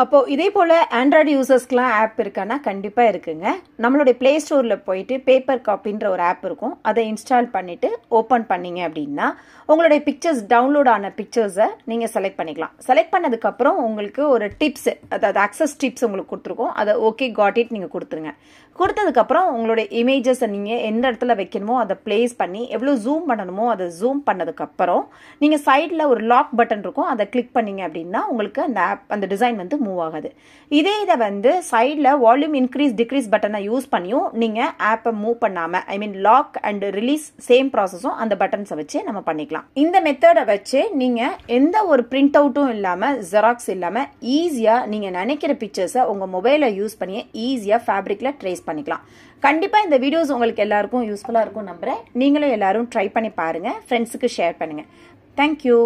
அப்போது இதே போல் Android யூசர்ஸ்க்குலாம் app இருக்கான்னா கண்டிப்பாக இருக்குங்க. நம்மளுடைய ப்ளே ஸ்டோரில் போயிட்டு பேப்பர் காப்பின்ற ஒரு ஆப் இருக்கும். அதை இன்ஸ்டால் பண்ணிவிட்டு ஓப்பன் பண்ணிங்க அப்படின்னா உங்களுடைய பிக்சர்ஸ் டவுன்லோட் ஆன பிக்சர்ஸை நீங்கள் செலக்ட் பண்ணிக்கலாம். செலக்ட் பண்ணதுக்கப்புறம் உங்களுக்கு ஒரு டிப்ஸ் அதாவது அக்சஸ் டிப்ஸ் உங்களுக்கு கொடுத்துருக்கோம். அதை ஓகே காட் இட் நீங்கள் கொடுத்துருங்க. கொடுத்ததுக்கப்புறம் உங்களுடைய இமேஜஸை நீங்கள் எந்த இடத்துல வைக்கணுமோ அதை பிளேஸ் பண்ணி எவ்வளோ ஜூம் பண்ணணுமோ அதை ஜூம் பண்ணதுக்கப்புறம் நீங்கள் சைடில் ஒரு லாக் பட்டன் இருக்கும். அதை கிளிக் பண்ணிங்க அப்படின்னா உங்களுக்கு அந்த ஆப் அந்த டிசைன் வந்து மூவ் ஆகாது. இதே இதை வந்து சைடில் வால்யூம் இன்க்ரீஸ் டிக்ரீஸ் பட்டனை யூஸ் பண்ணியும் நீங்கள் ஆப்பை மூவ் பண்ணாமல் I mean lock and release same ப்ராசஸும் அந்த பட்டன்ஸை வச்சு நம்ம பண்ணிக்கலாம். இந்த மெத்தடை வச்சு நீங்கள் எந்த ஒரு பிரிண்ட் அவுட்டும் இல்லாமல் ஜெராக்ஸ் இல்லாமல் ஈஸியாக நீங்கள் நினைக்கிற பிக்சர்ஸை உங்கள் மொபைலை யூஸ் பண்ணி ஈஸியாக ஃபேப்ரிக்கில் ட்ரேஸ் பண்ணிக்கலாம். கண்டிப்பாக இந்த வீடியோஸ் உங்களுக்கு எல்லாருக்கும் யூஸ்ஃபுல்லாக இருக்கும் நம்புகிறேன் நீங்களும் எல்லாரும் ட்ரை பண்ணி பாருங்கள் ஃப்ரெண்ட்ஸுக்கு ஷேர் பண்ணுங்கள் தேங்க்யூ